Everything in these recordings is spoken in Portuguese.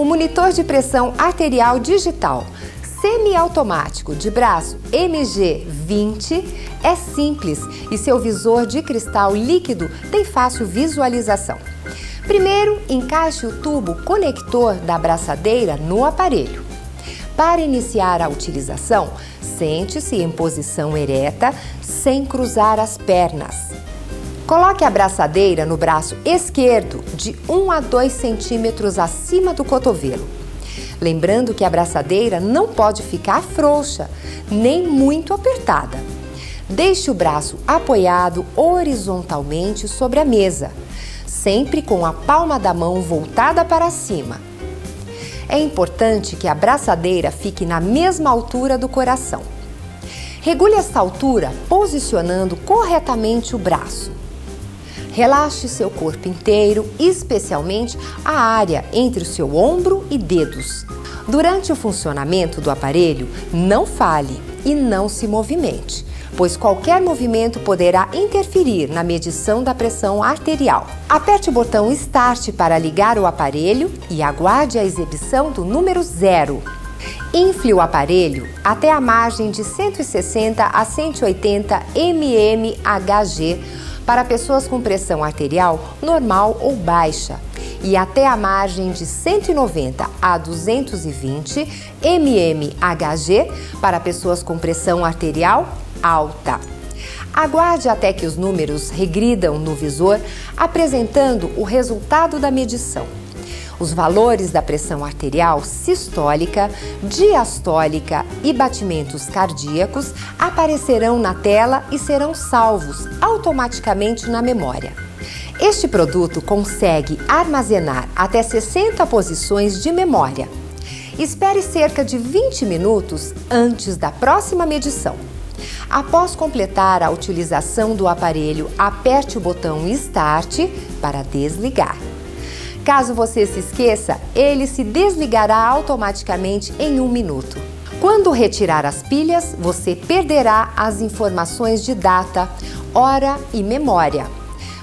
O monitor de pressão arterial digital semiautomático de braço MG20 é simples e seu visor de cristal líquido tem fácil visualização. Primeiro, encaixe o tubo conector da abraçadeira no aparelho. Para iniciar a utilização, sente-se em posição ereta, sem cruzar as pernas. Coloque a abraçadeira no braço esquerdo, de 1 a 2 centímetros acima do cotovelo. Lembrando que a abraçadeira não pode ficar frouxa, nem muito apertada. Deixe o braço apoiado horizontalmente sobre a mesa, sempre com a palma da mão voltada para cima. É importante que a braçadeira fique na mesma altura do coração. Regule esta altura posicionando corretamente o braço. Relaxe seu corpo inteiro, especialmente a área entre o seu ombro e dedos. Durante o funcionamento do aparelho, não fale e não se movimente, pois qualquer movimento poderá interferir na medição da pressão arterial. Aperte o botão Start para ligar o aparelho e aguarde a exibição do número zero. Infle o aparelho até a margem de 160 a 180 mmHg para pessoas com pressão arterial normal ou baixa e até a margem de 190 a 220 mmHg para pessoas com pressão arterial alta. Aguarde até que os números regridam no visor, apresentando o resultado da medição. Os valores da pressão arterial sistólica, diastólica e batimentos cardíacos aparecerão na tela e serão salvos automaticamente na memória. Este produto consegue armazenar até 60 posições de memória. Espere cerca de 20 minutos antes da próxima medição. Após completar a utilização do aparelho, aperte o botão Start para desligar. Caso você se esqueça, ele se desligará automaticamente em um minuto. Quando retirar as pilhas, você perderá as informações de data, hora e memória.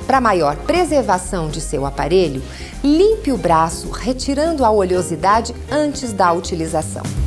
Para maior preservação de seu aparelho, limpe o braço retirando a oleosidade antes da utilização.